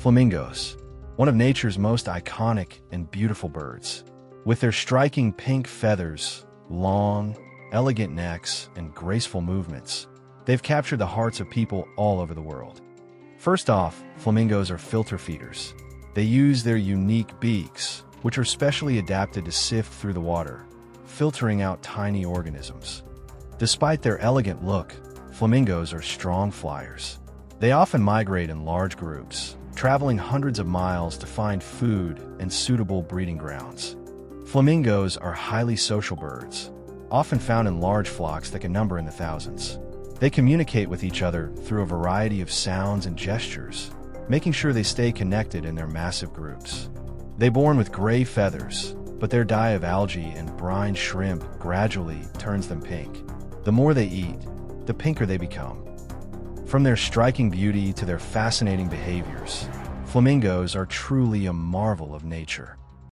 Flamingos, one of nature's most iconic and beautiful birds. With their striking pink feathers, long, elegant necks, and graceful movements, they've captured the hearts of people all over the world. First off, flamingos are filter feeders. They use their unique beaks, which are specially adapted to sift through the water, filtering out tiny organisms. Despite their elegant look, flamingos are strong flyers. They often migrate in large groups, traveling hundreds of miles to find food and suitable breeding grounds. Flamingos are highly social birds, often found in large flocks that can number in the thousands. They communicate with each other through a variety of sounds and gestures, making sure they stay connected in their massive groups. They born with gray feathers, but their dye of algae and brine shrimp gradually turns them pink. The more they eat, the pinker they become. From their striking beauty to their fascinating behaviors, flamingos are truly a marvel of nature.